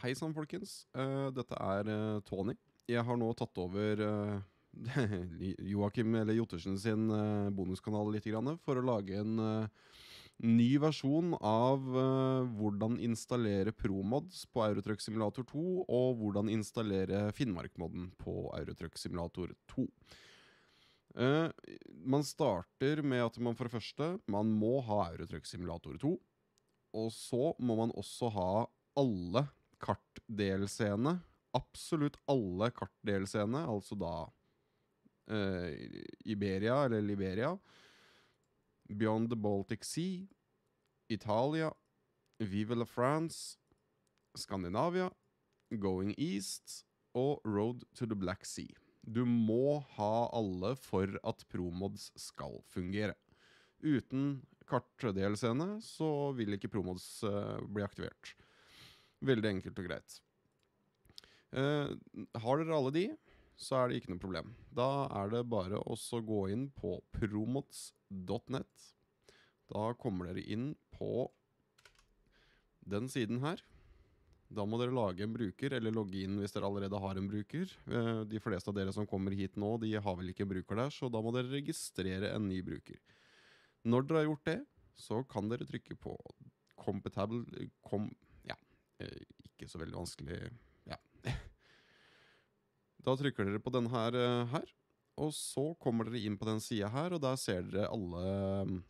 Hei sann, folkens. Eh, dette er eh, Tony. Jeg har nå tatt over uh, Joakim eller Jottersen sin eh, bonuskanal litt grann, for å lage en eh, ny versjon av eh, hvordan installere Promods på Eurotruck Simulator 2, og hvordan installere Finnmark-modden på Eurotruck Simulator 2. Eh, man starter med at man for det første Man må ha Eurotruck Simulator 2. Og så må man også ha alle kart-DLC-ene. Absolutt alle kart-DLC-ene, altså da eh, Iberia eller Liberia. Beyond the Baltic Sea. Italia. Vive la France. Skandinavia. Going East. Og Road to the Black Sea. Du må ha alle for at Promods skal fungere. Uten kart-DLC-ene så vil ikke Promods uh, bli aktivert. Veldig enkelt og greit. Eh, har dere alle de, så er det ikke noe problem. Da er det bare å gå inn på promots.net. Da kommer dere inn på den siden her. Da må dere lage en bruker, eller logge inn hvis dere allerede har en bruker. Eh, De fleste av dere som kommer hit nå, de har vel ikke en bruker der, så da må dere registrere en ny bruker. Når dere har gjort det, så kan dere trykke på compatible com, ikke så veldig vanskelig. Ja. Da trykker dere på denne her, eh, her og så kommer dere inn på den sida her, og der ser dere alle,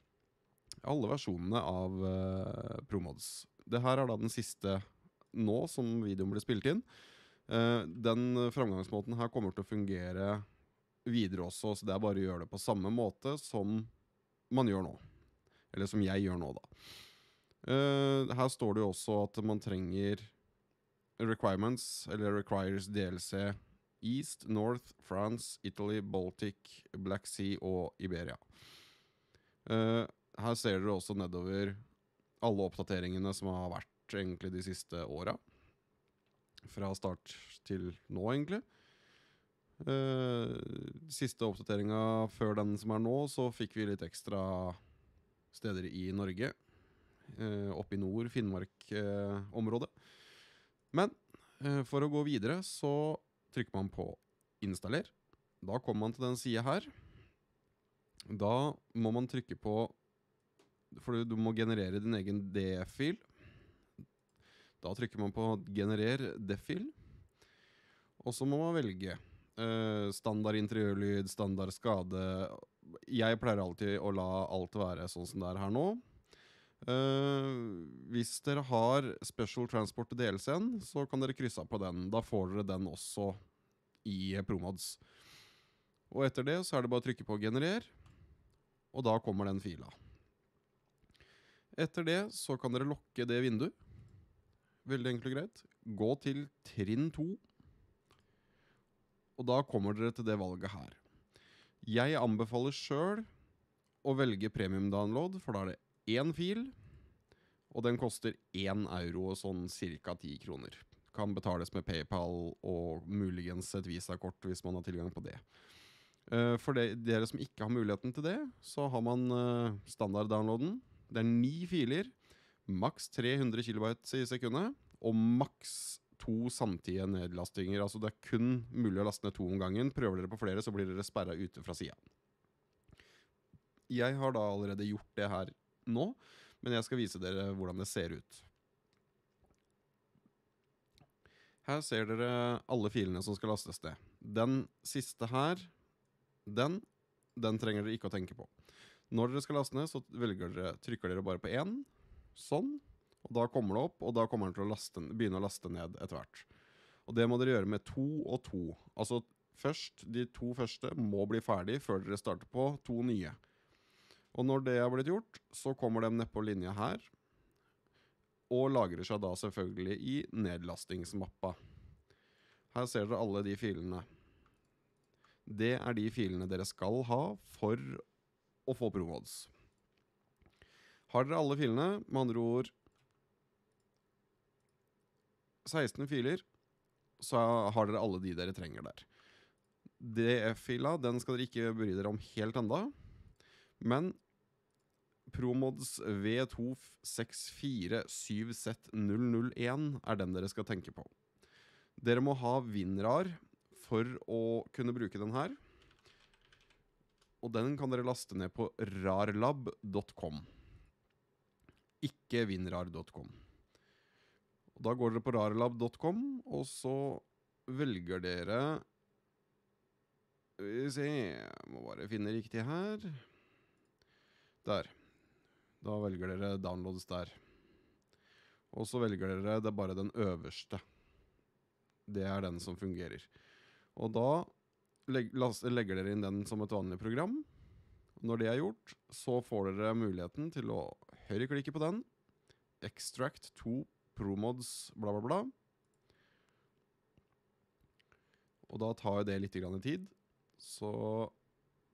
alle versjonene av uh, Promods. Det her er da den siste nå som videoen ble spilt inn. Uh, den framgangsmåten her kommer til å fungere videre også, så det er bare å gjøre det på samme måte som man gjør nå. Eller som jeg gjør nå, da. Eh, her står det jo også at man trenger requirements, eller requires DLC East, North, France, Italy, Baltic, Black Sea og Iberia. Uh, her ser dere også nedover alle oppdateringene som har vært egentlig de siste åra. Fra start til nå, egentlig. Uh, siste oppdateringa før den som er nå, så fikk vi litt ekstra steder i Norge. Eh, opp i nord, Finnmark-området. Men eh, for å gå videre så trykker man på installer. Da kommer man til den sida her. Da må man trykke på For du må generere din egen DF-fil. Da trykker man på 'generer def-fil', og så må man velge eh, standard interiørlyd, standard skade. Jeg pleier alltid å la alt være sånn som det er her nå. Eh, hvis dere har Special Transport DLC-en, så kan dere krysse av på den. Da får dere den også i eh, Promods. Og etter det så er det bare å trykke på 'generer', og da kommer den fila. Etter det så kan dere lokke det vinduet. Veldig enkelt og greit. Gå til trinn 2. Og da kommer dere til det valget her. Jeg anbefaler sjøl å velge premium download, for da er det én fil. Og den koster én euro, sånn ca. ti kroner. Kan betales med PayPal og muligens et visakort hvis man har tilgang på det. Eh, For dere som ikke har muligheten til det, så har man eh, standard-downloaden. Det er ni filer. Maks 300 kB i sekundet. Og maks to samtidige nedlastinger. Altså det er kun mulig å laste ned to om gangen. Prøver dere på flere, så blir dere sperra ute fra sida. Jeg har da allerede gjort det her nå, men jeg skal vise dere hvordan det ser ut. Her ser dere alle filene som skal lastes ned. Den siste her, den, den trenger dere ikke å tenke på. Når dere skal laste ned, så dere, trykker dere bare på én. Sånn. Og da kommer det opp, og da kommer den til å laste, begynne å laste ned etter hvert. Og det må dere gjøre med to og to. Altså først, de to første må bli ferdig før dere starter på to nye. Og når det har blitt gjort, så kommer de nedpå linja her. Og lagrer seg da selvfølgelig i nedlastingsmappa. Her ser dere alle de filene. Det er de filene dere skal ha for å få promods. Har dere alle filene, med andre ord 16 filer, så har dere alle de dere trenger der. DF-fila den skal dere ikke bry dere om helt enda. Men Promods V2 647Z001 er den dere skal tenke på. Dere må ha WinRAR for å kunne bruke den her. Og den kan dere laste ned på rarlab.com. Ikke winrar.com. Da går dere på rarlab.com, og så velger dere Skal vi se Må bare finne riktig her. Der. Da velger dere downloads der. Og så velger dere det er bare den øverste. Det er den som fungerer. Og da legger dere inn den som et vanlig program. Når det er gjort, så får dere muligheten til å høyreklikke på den. Extract to promods bla, bla, bla. Og da tar det litt i tid. Så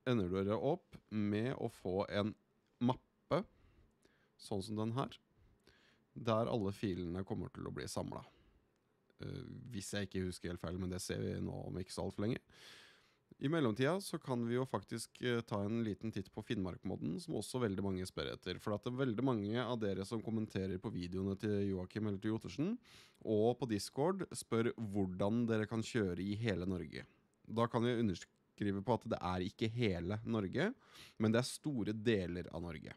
ender dere opp med å få en mappe, sånn som den her, der alle filene kommer til å bli samla. hvis jeg ikke husker helt feil, men det ser vi nå om ikke så altfor lenge. I mellomtida så kan vi jo faktisk eh, ta en liten titt på Finnmark-modden, som også veldig mange spør etter. For at det er veldig mange av dere som kommenterer på videoene til Joakim eller til Jotersen, og på Discord spør hvordan dere kan kjøre i hele Norge. Da kan vi underskrive på at det er ikke hele Norge, men det er store deler av Norge.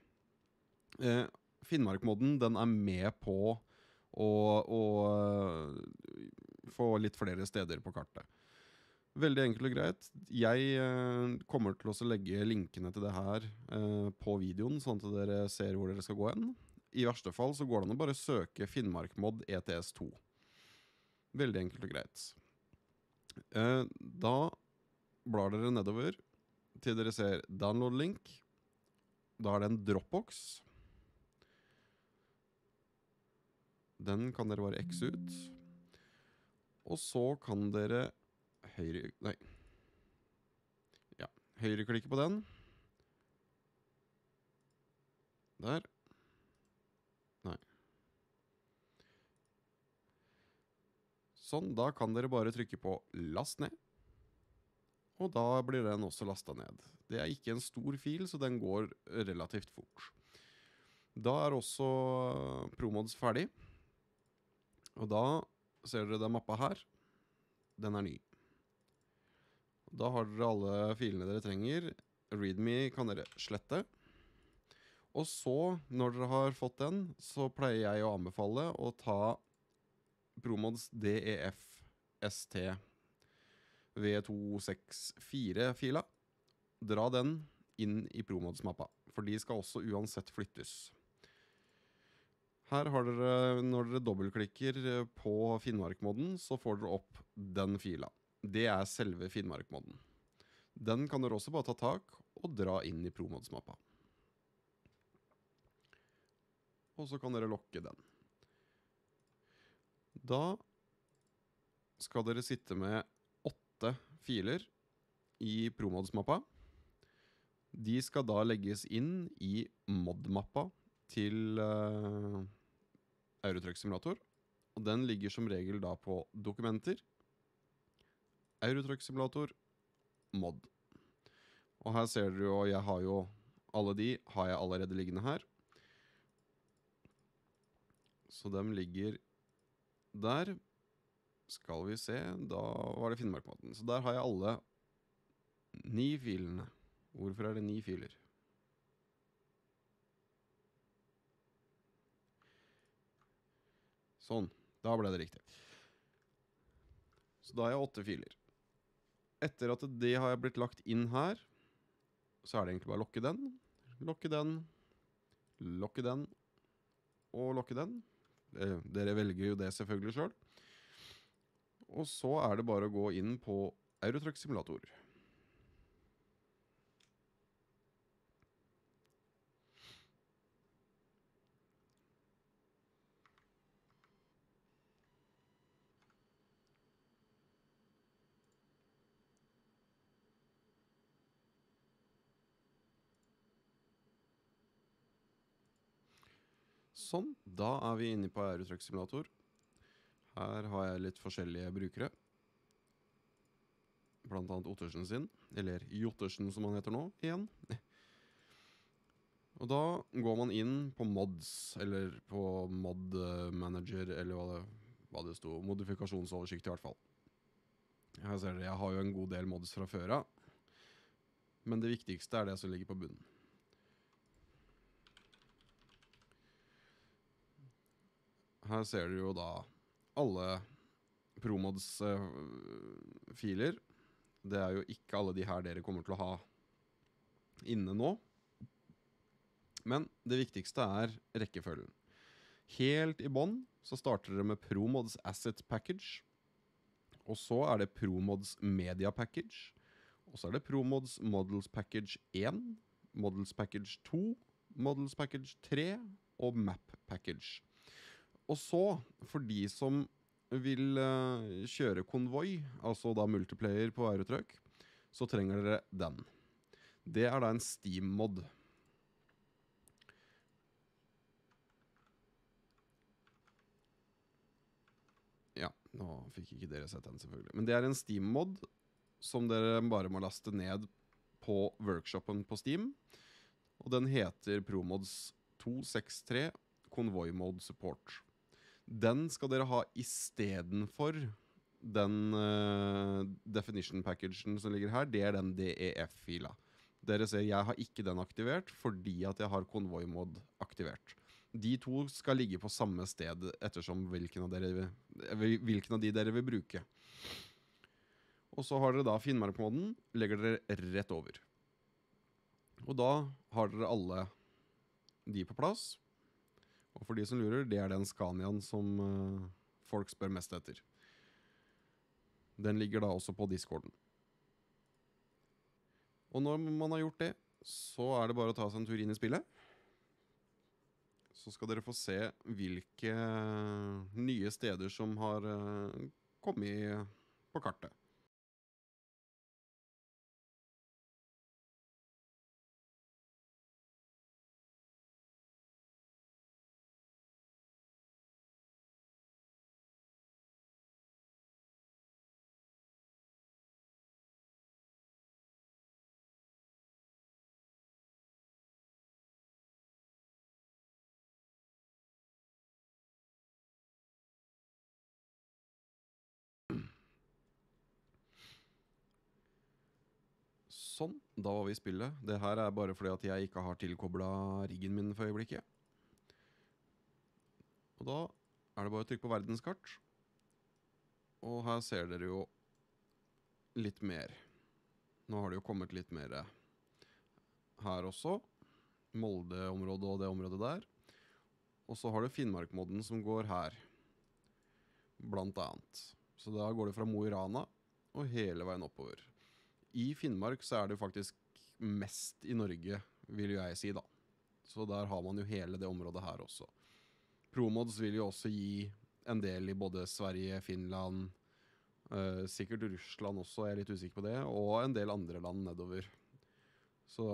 Eh, Finnmark-modden den er med på å, å få litt flere steder på kartet. Veldig enkelt og greit. Jeg eh, kommer til å legge linkene til det her eh, på videoen, sånn at dere ser hvor dere skal gå hen. I verste fall så går det an å bare søke Finnmarkmod ETS2. Veldig enkelt og greit. Eh, da blar dere nedover til dere ser download-link. Da er det en Dropbox. Den kan dere bare X ut. Og så kan dere høyre Nei. Ja. Høyreklikke på den. Der. Nei. Sånn. Da kan dere bare trykke på 'last ned'. Og da blir den også lasta ned. Det er ikke en stor fil, så den går relativt fort. Da er også Promods ferdig. Og da ser dere den mappa her. Den er ny. Da har dere alle filene dere trenger. Readme kan dere slette. Og så, når dere har fått den, så pleier jeg å anbefale å ta Promods DEF ST V264-fila. Dra den inn i Promods-mappa, for de skal også uansett flyttes. Her har dere, når dere dobbeltklikker på Finnmark-modden, så får dere opp den fila. Det er selve Finnmark-modden. Den kan dere også bare ta tak og dra inn i Promods-mappa. Og så kan dere lokke den. Da skal dere sitte med åtte filer i Promods-mappa. De skal da legges inn i mod-mappa til uh, Eurotruck Simulator. Og den ligger som regel da på dokumenter. Eurotruck Simulator, mod. Og her ser dere jo, jeg har jo alle de har jeg allerede liggende her. Så dem ligger der. Skal vi se, da var det Finnmarkmåten. Så der har jeg alle ni filene. Hvorfor er det ni filer? Sånn. Da ble det riktig. Så da har jeg åtte filer. Etter at det har blitt lagt inn her, så er det egentlig bare å lokke den, lokke den, lokke den og lokke den. Eh, Dere velger jo det selvfølgelig sjøl. Og så er det bare å gå inn på Eurotruck Simulator. Sånn, da er vi inne på Eurotruck Simulator. Her har jeg litt forskjellige brukere. Blant annet Ottersen sin, eller Jottersen som han heter nå, igjen. Og da går man inn på mods, eller på mod eh, manager, eller hva det, hva det sto. Modifikasjonsoversikt, i hvert fall. Her ser dere, jeg har jo en god del mods fra før av. Men det viktigste er det som ligger på bunnen. Her ser dere jo da alle Promods-filer. det er jo ikke alle de her dere kommer til å ha inne nå. Men det viktigste er rekkefølgen. Helt i bånn så starter dere med Promods Asset Package. Og så er det Promods Media Package. Og så er det Promods Models Package 1, Models Package 2, Models Package 3 og Map Package. Og så, for de som vil uh, kjøre konvoi, altså da multiplayer på Eurotruck, så trenger dere den. Det er da en Steam-mod. Ja, nå fikk ikke dere sett den, selvfølgelig. Men det er en Steam-mod som dere bare må laste ned på workshopen på Steam. Og den heter Promods 263 Convoy Mode Support. Den skal dere ha istedenfor den uh, definition packagen som ligger her. Det er den DEF-fila. Dere ser jeg har ikke den aktivert fordi at jeg har Convoy Mode aktivert. De to skal ligge på samme sted ettersom hvilken av, dere, hvilken av de dere vil bruke. Og så har dere da Finnmarkmoden. Legger dere rett over. Og da har dere alle de på plass. Og for de som lurer, det er den Scaniaen som uh, folk spør mest etter. Den ligger da også på discorden. Og når man har gjort det, så er det bare å ta seg en tur inn i spillet. Så skal dere få se hvilke nye steder som har uh, kommet på kartet. Sånn, da var vi i spillet. Det her er bare fordi at jeg ikke har tilkobla riggen min for øyeblikket. Og da er det bare å trykke på verdenskart. Og her ser dere jo litt mer. Nå har det jo kommet litt mer her også. Molde-området og det området der. Og så har du Finnmark-modden som går her, blant annet. Så da går det fra Mo i Rana og hele veien oppover i Finnmark så er det faktisk mest i Norge, vil jo jeg si, da. Så der har man jo hele det området her også. Promods vil jo også gi en del i både Sverige, Finland, uh, sikkert Russland også, jeg er litt usikker på det, og en del andre land nedover. Så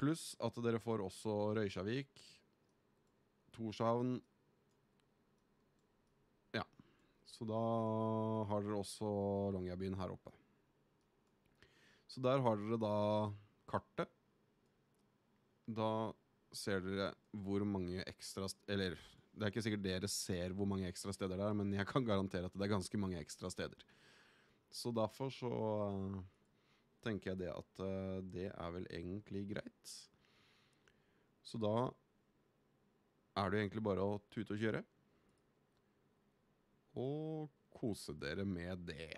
Pluss at dere får også Røykjavik, Torshavn Ja. Så da har dere også Longyearbyen her oppe. Så der har dere da kartet. Da ser dere hvor mange ekstra Eller det er ikke sikkert dere ser hvor mange ekstra steder det er, men jeg kan garantere at det er ganske mange ekstra steder. Så derfor så uh, tenker jeg det at uh, det er vel egentlig greit. Så da er det egentlig bare å tute og kjøre. Og kose dere med det.